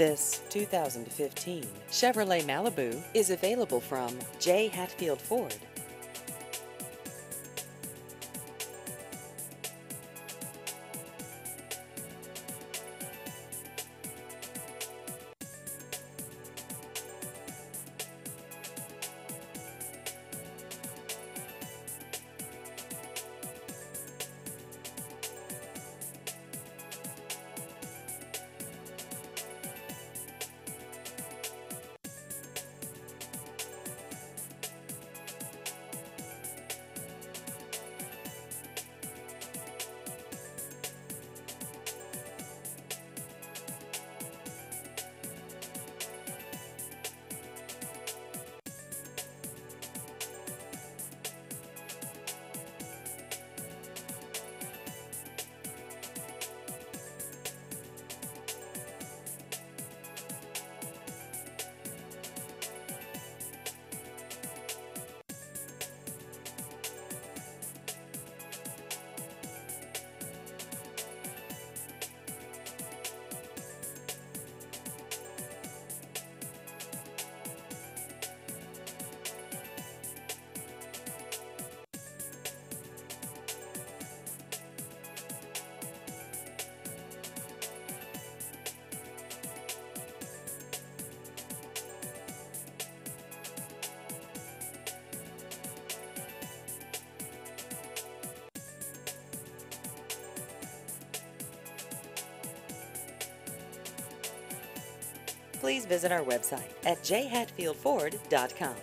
This 2015 Chevrolet Malibu is available from J. Hatfield Ford. Please visit our website at jhatfieldford.com.